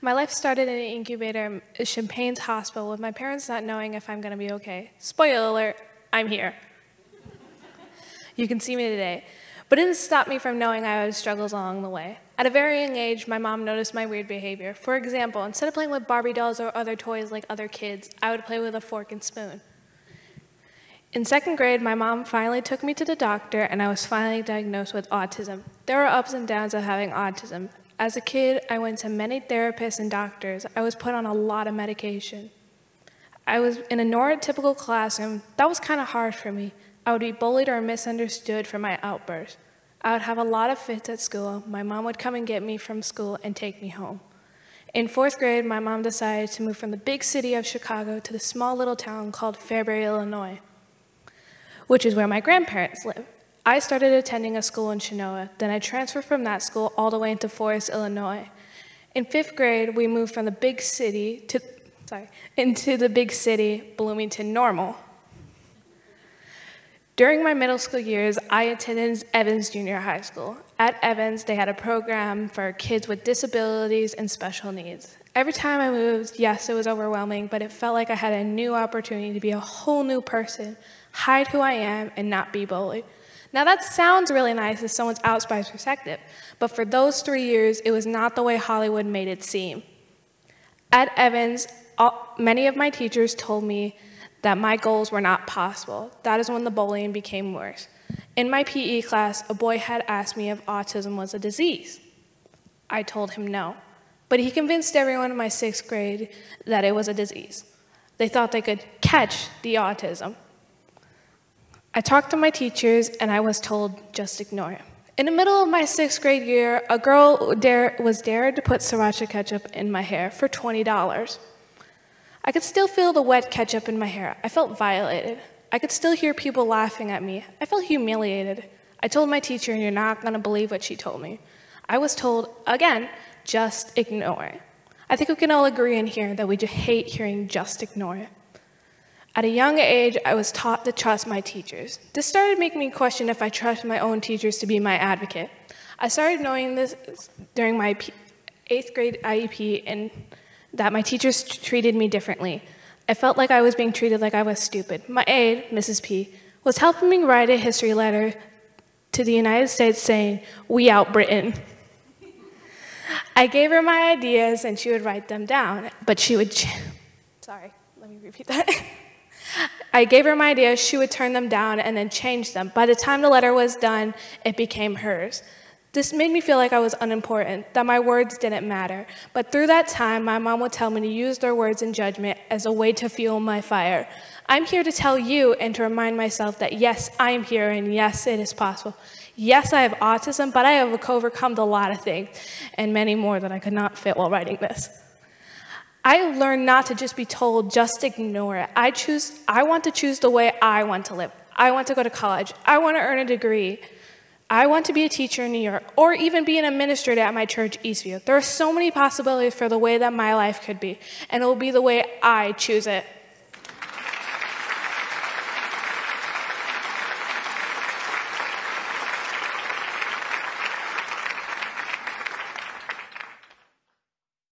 My life started in an incubator um, at Champaign's hospital with my parents not knowing if I'm going to be okay. Spoiler alert, I'm here. you can see me today. But it didn't stop me from knowing I had struggles along the way. At a very young age, my mom noticed my weird behavior. For example, instead of playing with Barbie dolls or other toys like other kids, I would play with a fork and spoon. In second grade, my mom finally took me to the doctor, and I was finally diagnosed with autism. There were ups and downs of having autism. As a kid, I went to many therapists and doctors. I was put on a lot of medication. I was in a neurotypical classroom. That was kind of hard for me. I would be bullied or misunderstood for my outbursts. I would have a lot of fits at school. My mom would come and get me from school and take me home. In fourth grade, my mom decided to move from the big city of Chicago to the small little town called Fairbury, Illinois, which is where my grandparents live. I started attending a school in Chenoa. Then I transferred from that school all the way into Forrest, Illinois. In fifth grade, we moved from the big city to, sorry, into the big city, Bloomington Normal. During my middle school years, I attended Evans Junior High School. At Evans, they had a program for kids with disabilities and special needs. Every time I moved, yes, it was overwhelming, but it felt like I had a new opportunity to be a whole new person, hide who I am, and not be bullied. Now, that sounds really nice as someone's outside perspective, but for those three years, it was not the way Hollywood made it seem. At Evans, all, many of my teachers told me that my goals were not possible. That is when the bullying became worse. In my PE class, a boy had asked me if autism was a disease. I told him no, but he convinced everyone in my sixth grade that it was a disease. They thought they could catch the autism. I talked to my teachers and I was told just ignore it. In the middle of my sixth grade year, a girl dare, was dared to put sriracha ketchup in my hair for $20. I could still feel the wet ketchup in my hair. I felt violated. I could still hear people laughing at me. I felt humiliated. I told my teacher, You're not going to believe what she told me. I was told, again, just ignore it. I think we can all agree in here that we just hate hearing just ignore it. At a young age, I was taught to trust my teachers. This started making me question if I trust my own teachers to be my advocate. I started knowing this during my eighth grade IEP and that my teachers treated me differently. I felt like I was being treated like I was stupid. My aide, Mrs. P, was helping me write a history letter to the United States saying, We out Britain. I gave her my ideas and she would write them down, but she would. Sorry, let me repeat that. I gave her my ideas, she would turn them down and then change them. By the time the letter was done, it became hers. This made me feel like I was unimportant, that my words didn't matter. But through that time, my mom would tell me to use their words in judgment as a way to fuel my fire. I'm here to tell you and to remind myself that yes, I am here and yes, it is possible. Yes, I have autism, but I have overcome a lot of things and many more that I could not fit while writing this. I learned not to just be told, just ignore it. I choose, I want to choose the way I want to live. I want to go to college. I want to earn a degree. I want to be a teacher in New York or even be an administrator at my church, Eastview. There are so many possibilities for the way that my life could be, and it will be the way I choose it.